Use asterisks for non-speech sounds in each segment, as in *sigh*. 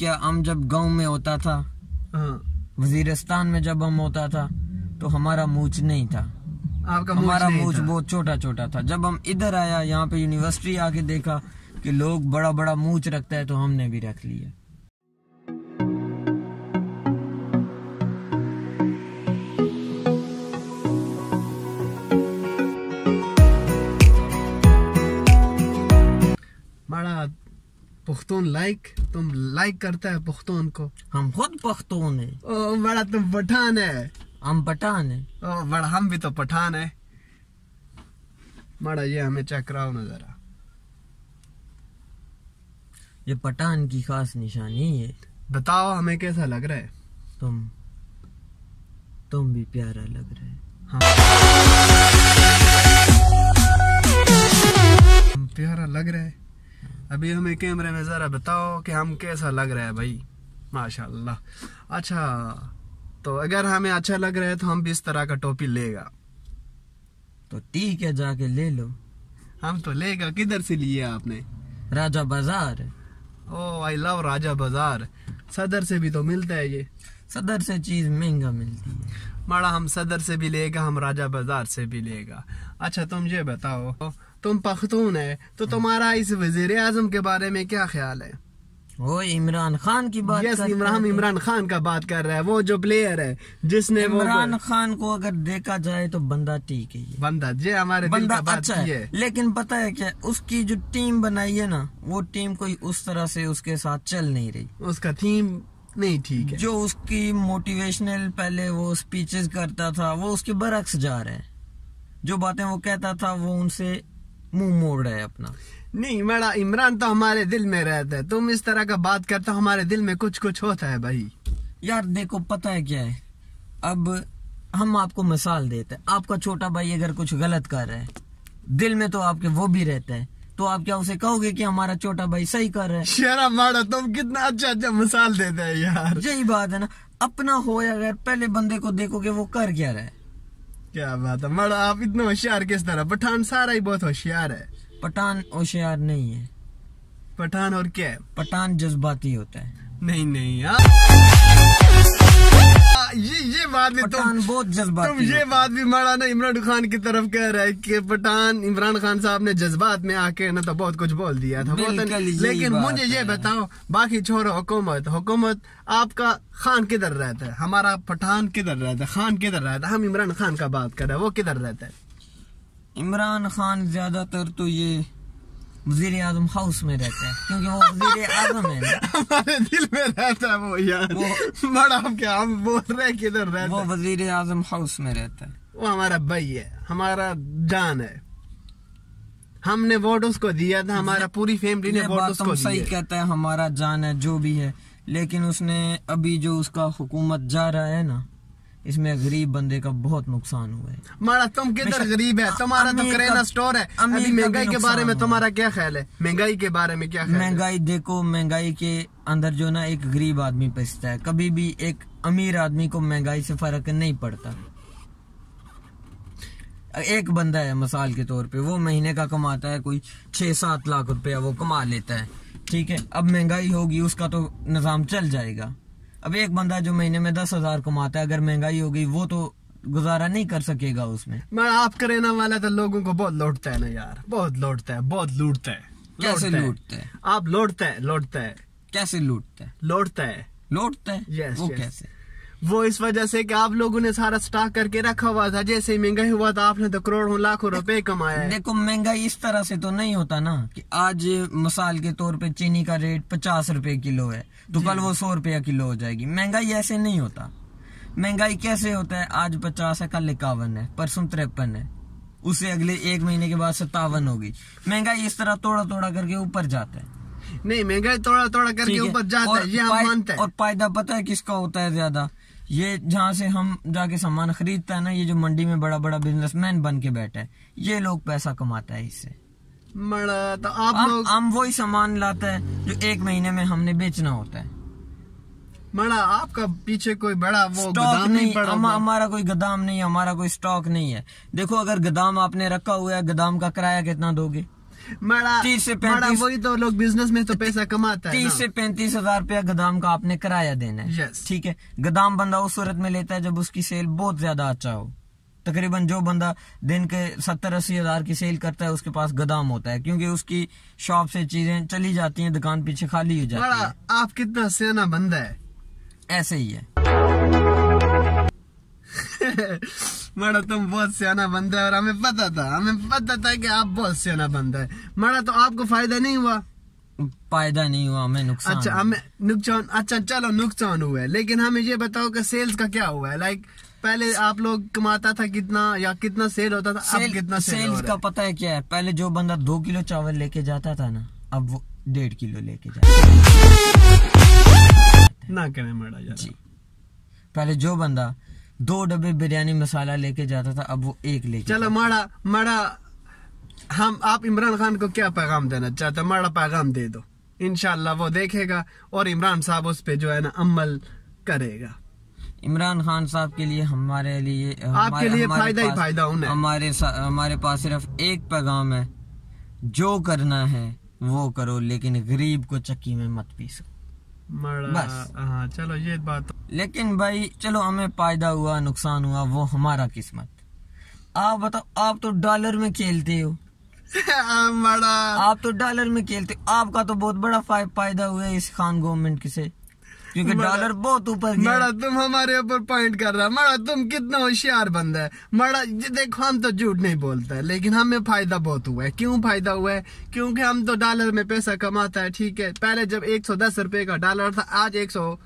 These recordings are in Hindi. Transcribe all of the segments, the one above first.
क्या हम जब गाँव में होता था वजीरस्तान में जब हम होता था तो हमारा मूछ नहीं था। आपका हमारा मूच मूछ बहुत छोटा छोटा था। जब हम इधर आया यहाँ पे यूनिवर्सिटी आके देखा कि लोग बड़ा बड़ा मूछ रखता है तो हमने भी रख लिया। पुख्तून लाइक तुम लाइक करता है पख्तून को। हम खुद पख्तून है। ओ बड़ा तुम पठान है। हम पठान है। ओ बड़ा हम भी तो पठान है। बड़ा ये हमें चेक कराओ ना जरा। ये पठान की खास निशानी है। बताओ हमें कैसा लग रहा है? तुम तुम भी प्यारा लग रहे हम प्यारा लग रहा है। अभी हमें कैमरे में जरा बताओ कि हम कैसा लग रहा है भाई? माशाल्लाह। अच्छा तो अगर हमें अच्छा लग रहा है तो हम भी इस तरह का टोपी लेगा। तो ठीक है जाके ले लो। हम तो लेगा किधर से लिए आपने? राजा बाज़ार। ओ आई लव राजा बाज़ार। सदर से भी तो मिलता है ये। सदर से चीज़ महँगा मिलती है। माड़ा हम सदर से भी लेगा हम राजा बाज़ार से भी लेगा। अच्छा तुम ये बताओ तुम पख्तून है तो तुम्हारा इस वज़ीर आज़म के बारे में क्या ख्याल है? वो इमरान खान की बात यस इमरान हैं। इमरान खान का बात कर रहा है वो जो प्लेयर है जिसने इमरान खान को अगर देखा जाए तो बंदा ठीक है बंदा जे हमारे बंदा बात अच्छा है है। लेकिन पता है क्या उसकी जो टीम बनाई है ना वो टीम कोई उस तरह से उसके साथ चल नहीं रही। उसका थीम नहीं ठीक है। जो उसकी मोटिवेशनल पहले वो स्पीचेस करता था वो उसके बरक्स जा रहे हैं। जो बातें वो कहता था वो उनसे मुँह मोड़ रहा है अपना। नहीं मेरा इमरान तो हमारे दिल में रहता है। तुम इस तरह का बात करते हो हमारे दिल में कुछ कुछ होता है भाई। यार देखो पता है क्या है? अब हम आपको मिसाल देते हैं। आपका छोटा भाई अगर कुछ गलत कर रहा है दिल में तो आपके वो भी रहता है। तो आप क्या उसे कहोगे कि हमारा छोटा भाई सही कर रहा है? शर्म माड़ा तुम कितना अच्छा अच्छा मिसाल देते हैं यार। यही बात है ना। अपना हो या अगर पहले बंदे को देखो कि वो कर क्या रहा है। क्या बात है? मड़ा आप इतना होशियार किस तरह? पठान सारा ही बहुत होशियार है। पठान होशियार नहीं है। पठान और क्या है? पठान जज्बाती होता है। नहीं नहीं यार। ये ये बात भी तुम पठान बहुत तुम जज्बाती ये बात भी माड़ा ना इमरान खान की तरफ़ कह रहा है कि पठान इमरान खान साहब ने जज्बात में आके ना तो बहुत कुछ बोल दिया था तो यही लेकिन मुझे ये बताओ बाकी छोड़ो हुकूमत हुकूमत आपका खान किधर रहता है? हमारा पठान किधर रहता है? खान किधर रहता है? हम इमरान खान का बात कर रहे हैं वो किधर रहता है? इमरान खान ज़्यादातर तो ये वज़ीर आज़म हाउस में रहता है। क्योंकि वो वज़ीर आज़म है हमारे दिल में रहता है वो यार। बड़ा हम क्या हम बोल रहे हैं किधर रहता वो वज़ीर आज़म हाउस में रहता है। वो हमारा भाई है हमारा जान है। हमने वोट उसको दिया था हमारा पूरी फैमिली ने वोट उसको तुम सही कहता है हमारा जान है जो भी है। लेकिन उसने अभी जो उसका हुकूमत जा रहा है ना इसमें गरीब बंदे का बहुत नुकसान हुआ है। मारा तुम किधर गरीब है? तुम्हारा तो करेना स्टोर है। अभी महँगाई के बारे में तुम्हारा क्या ख्याल है? महँगाई के बारे में क्या ख्याल है? महँगाई देखो महँगाई के अंदर जो ना एक गरीब आदमी पिसता है। कभी भी एक अमीर आदमी को महँगाई से फ़र्क नहीं पड़ता। एक बंदा है मिसाल के तौर पे वो महीने का कमाता है कोई छह सात लाख रुपया वो कमा लेता है। ठीक है अब महँगाई होगी उसका तो निज़ाम चल जाएगा। अब एक बंदा जो महीने में दस हज़ार कमाता है अगर महँगाई हो गई वो तो गुजारा नहीं कर सकेगा उसमें। मैं आप करेना वाला तो लोगों को बहुत लौटता है ना यार। बहुत लौटता है बहुत लूटता है। कैसे लूटता है। आप लौटता है लौटता है। कैसे लूटता है? लौटता है। लौटता है? वो कैसे? वो इस वजह से कि आप लोगों ने सारा स्टॉक करके रखा हुआ था। जैसे ही महँगाई हुआ था आपने तो करोड़ों लाखों रुपए कमाया देखो महँगाई इस तरह से तो नहीं होता ना कि आज मिसाल के तौर पे चीनी का रेट पचास रुपए किलो है तो कल वो सौ रुपया किलो हो जाएगी। महँगाई ऐसे नहीं होता। महँगाई कैसे होता है? आज पचास है कल इक्यावन है परसों तिरपन है। उसे अगले एक महीने के बाद सत्तावन होगी। महँगाई इस तरह थोड़ा थोड़ा करके ऊपर जाता है। नहीं महँगाई थोड़ा थोड़ा करके ऊपर जाता है ये हम मानते हैं। और फ़ायदा पता है किसका होता है ज़्यादा? ये जहाँ से हम जाके सामान खरीदता है ना ये जो मंडी में बड़ा बड़ा बिजनेसमैन बन के बैठा है ये लोग पैसा कमाता है इससे। तो आप हम लोग हम वही सामान लाता है जो एक महीने में हमने बेचना होता है। मड़ा आपका पीछे कोई बड़ा वो स्टॉक गोदाम नहीं नहीं पड़ा हम, हमारा कोई गोदाम नहीं है हमारा कोई स्टॉक नहीं है। देखो अगर गोदाम आपने रखा हुआ है गोदाम का किराया कितना दोगे? तीस से पैंतीस- वही तो लोग बिज़नेस में तो पैसा कमाता है तीस से पैंतीस हज़ार रुपया गोदाम का आपने किराया देना है। Yes. ठीक है? गोदाम बंदा उस सूरत में लेता है जब उसकी सेल बहुत ज़्यादा अच्छा हो। तकरीबन जो बंदा दिन के सत्तर अस्सी हज़ार की सेल करता है उसके पास गोदाम होता है क्योंकि उसकी शॉप से चीज़ें चली जाती हैं दुकान पीछे खाली हो जाती है। आप कितना सियाना बंदा है? ऐसे ही है। *laughs* मड़ा तुम बहुत सियाना बंदा है और हमें पता था हमें पता था कि आप बहुत सियाना बंदा है। मड़ा तो आपको फ़ायदा नहीं हुआ। फ़ायदा नहीं हुआ हमें नुकसान अच्छा हमें नुकसान अच्छा चलो नुकसान हुआ है लेकिन हमें ये बताओ कि सेल्स का क्या हुआ है? लाइक पहले आप लोग कमाता था कितना या कितना सेल होता था? सेल, अब कितना सेल सेल्स का पता है क्या है? पहले जो बंदा दो किलो चावल लेके जाता था ना अब वो डेढ़ किलो लेके जाता ना करें मड़ा जी। पहले जो बंदा दो डब्बे बिरयानी मसाला लेके जाता था अब वो एक लेके चलो माड़ा माड़ा हम आप इमरान खान को क्या पैगाम देना चाहते माड़ा पैगाम दे दो। इनशाला वो देखेगा और इमरान साहब उस पर जो है ना अमल करेगा। इमरान खान साहब के लिए हमारे लिए आपके लिए फ़ायदा ही फ़ायदा उन्हें। हमारे हमारे पास सिर्फ़ एक पैगाम है जो करना है वो करो लेकिन गरीब को चक्की में मत पीसो। बस। हाँ चलो ये बात तो लेकिन भाई चलो हमें फ़ायदा हुआ नुकसान हुआ वो हमारा किस्मत। आप बताओ आप तो डॉलर में खेलते हो। *laughs* माड़ा आप तो डॉलर में खेलते हो। आपका तो बहुत बड़ा फाय- फ़ायदा हुआ है इस खान गवर्नमेंट से। क्योंकि डॉलर बहुत ऊपर गया। मड़ा तुम हमारे ऊपर पॉइंट कर रहा है। मड़ा तुम कितना होशियार बंदा है। मड़ा देखो हम तो झूठ नहीं बोलते है लेकिन हमें फ़ायदा बहुत हुआ है। क्यों फ़ायदा हुआ है? क्योंकि हम तो डॉलर में पैसा कमाता है ठीक है। पहले जब एक सौ दस रुपए का डॉलर था आज एक सौ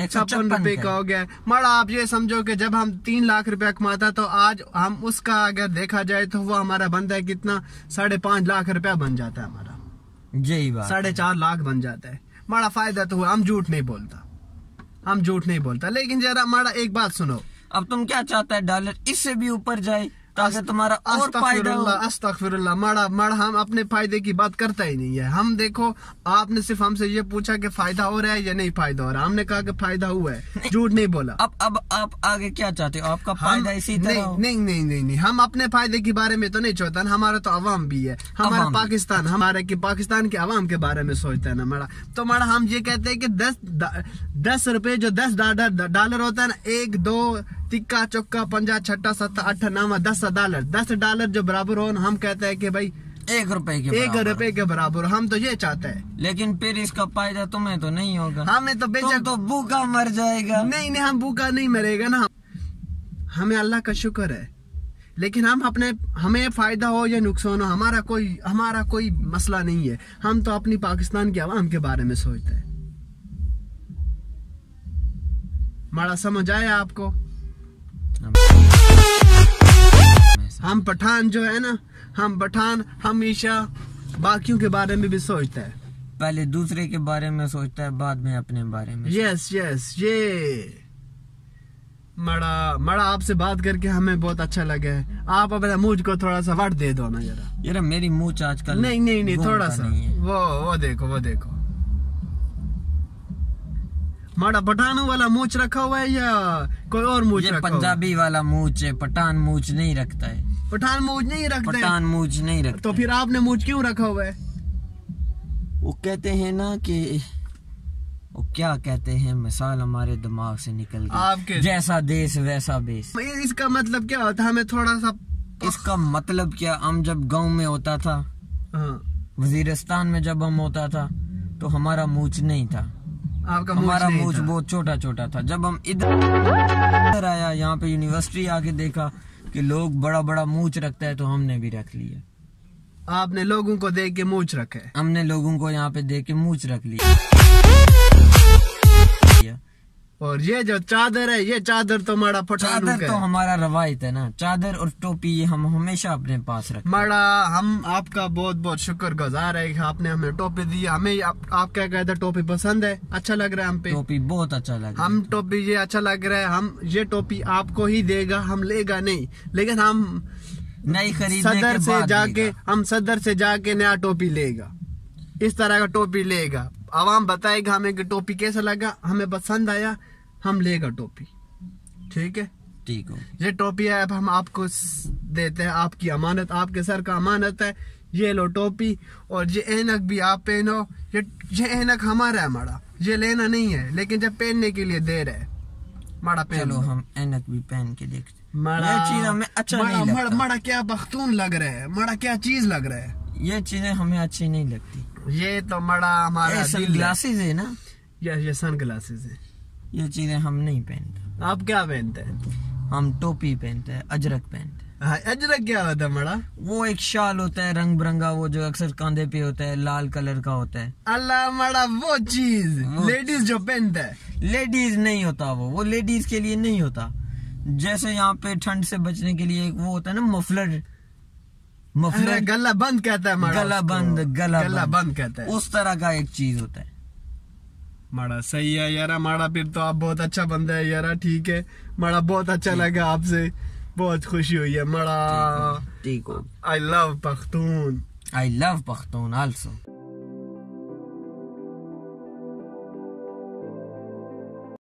छप्पन रुपए का। हो गया। मड़ा आप ये समझो कि जब हम तीन लाख रुपया कमाता तो आज हम उसका अगर देखा जाए तो वो हमारा बनता है कितना? साढ़े पाँच लाख रुपया बन जाता है हमारा। यही बात साढ़े चार लाख बन जाता है। माड़ा फ़ायदा तो हुआ। हम झूठ नहीं बोलता। हम झूठ नहीं बोलता। लेकिन जरा माड़ा एक बात सुनो। अब तुम क्या चाहता है? डॉलर इससे भी ऊपर जाए। ताकि तुम्हारा और फ़ायदा अस्तगफिरुल्लाह माड़ा माड़ा हम अपने फ़ायदे की बात करता ही नहीं है। हम देखो आपने सिर्फ़ हमसे ये पूछा कि फ़ायदा हो रहा है या नहीं फ़ायदा हो रहा। है हमने कहा कि फ़ायदा हुआ है। झूठ नहीं बोला। अब अब आप आगे क्या चाहते हो? आपका फ़ायदा इसी तरह नहीं, नहीं नहीं नहीं नहीं। हम अपने फ़ायदे के बारे में तो नहीं सोचता हमारा तो अवाम भी है। हमारा पाकिस्तान हमारे की पाकिस्तान के अवाम के बारे में सोचता है ना माड़ा। तो माड़ा हम ये कहते हैं कि दस दस रुपए जो दस डॉलर होता है ना एक दो तिक्का चौका पंजा छठा सत्ता अठ नवा दस डॉलर। दस डॉलर जो बराबर हो ना हम कहते हैं कि भाई एक रुपए के एक रुपए के बराबर हम तो ये चाहते हैं। लेकिन फिर इसका फ़ायदा तुम्हें तो नहीं होगा। हमने तो बेचा तो भूखा मर जाएगा। नहीं नहीं हम भूखा नहीं मरेगा ना। हमें अल्लाह का शुक्र है। लेकिन हम अपने हमें फ़ायदा हो या नुकसान हो हमारा कोई हमारा कोई मसला नहीं है। हम तो अपनी पाकिस्तान की आवाम के बारे में सोचते हैं। माड़ा समझ आया आपको? हम पठान जो है ना हम पठान हमेशा बाकियों के बारे में भी सोचते है। पहले दूसरे के बारे में सोचता है बाद में अपने बारे में यस यस ये। मड़ा मड़ा आपसे बात करके हमें बहुत अच्छा लगा है। आप अपने मुझ को थोड़ा सा वट दे दो ना जरा। यार मेरी मूछ आजकल नहीं नहीं नहीं थोड़ा सा। नहीं वो वो देखो वो देखो। मड़ा पठानों वाला मूछ रखा हुआ है या कोई और मूछ ये पंजाबी वाला मूछ है पठान मूछ नहीं रखता है। पठान मूछ नहीं रखता पठान मूछ नहीं रखता तो फिर आपने मूछ क्यों रखा हुआ है? वो कहते हैं ना कि वो क्या कहते हैं मिसाल हमारे दिमाग से निकल गई। आपके जैसा देश वैसा बेस। इसका मतलब क्या होता है? हमें थोड़ा सा इसका मतलब क्या? हम जब गाँव में होता था हाँ। वजीरिस्तान में जब हम होता था तो हमारा मूछ नहीं था। आपका हमारा मूछ बहुत छोटा छोटा था। जब हम इधर इधर आया यहाँ पे यूनिवर्सिटी आके देखा कि लोग बड़ा बड़ा मूछ रखता है तो हमने भी रख लिया। आपने लोगों को देख के मूछ रखे। हमने लोगों को यहाँ पे देख के मूछ रख लिया। और ये जो चादर है ये चादर तो माड़ा पठानों चादर तो हमारा रवायत है ना। चादर और टोपी ये हम हमेशा अपने पास रखते हैं। माड़ा हम आपका बहुत बहुत शुक्र गुजार है कि आपने हमें टोपी दी। हमें आप, आप क्या कहते हैं टोपी पसंद है? अच्छा लग रहा है हम पे? टोपी बहुत अच्छा लग रहा है। हम टोपी ये अच्छा लग रहा है। हम ये टोपी आपको ही देगा हम लेगा नहीं। लेकिन हम नई खरीदने सदर से जाके हम सदर से जाके नया टोपी लेगा। इस तरह का टोपी लेगा। आवाम बताएगा हमें कि टोपी कैसा लगा हमें पसंद आया हम लेगा टोपी। ठीक है? ठीक है ये टोपी है अब हम आपको देते हैं आपकी अमानत आपके सर का अमानत है ये लो टोपी और ये ऐनक भी आप पहनो ये ये ऐनक हमारा है माड़ा। ये लेना नहीं है लेकिन जब पहनने के लिए दे रहे है माड़ा पहन। हम ऐनक भी पहन के देखते माड़ा ये चीज़ हमें अच्छा माड़ा- नहीं माड़ा- लगता। माड़ा क्या बख्तून लग रहा है माड़ा क्या चीज़ लग रहा है। ये चीज़ें हमें अच्छी नहीं लगती। ये तो माड़ा हमारा सन। ग्लासेस है। ना? ये ये सन ग्लासेस है। ये चीज़ें हम नहीं पहनते। आप क्या पहनते हैं? हम टोपी पहनते हैं अजरक पहनते हैं। हाँ, अजरक क्या होता है माड़ा वो एक शाल होता है रंग बिरंगा वो जो अक्सर कांधे पे होता है लाल कलर का होता है। अल्लाह माड़ा वो चीज़ लेडीज़ जो पहनता है। लेडीज़ नहीं होता वो वो लेडीज़ के लिए नहीं होता। जैसे यहाँ पे ठंड से बचने के लिए एक वो होता है ना मफलर मफलर गला बंद कहता है गला बंद गला, गला बंद। कहता है। उस तरह का एक चीज़ होता है। माड़ा सही है यारा माड़ा फिर तो आप बहुत अच्छा बंदा है यारा ठीक है। माड़ा बहुत अच्छा लगा आपसे। बहुत खुशी हुई है माड़ा। ठीक हो। I love Pakhtun I love Pakhtun also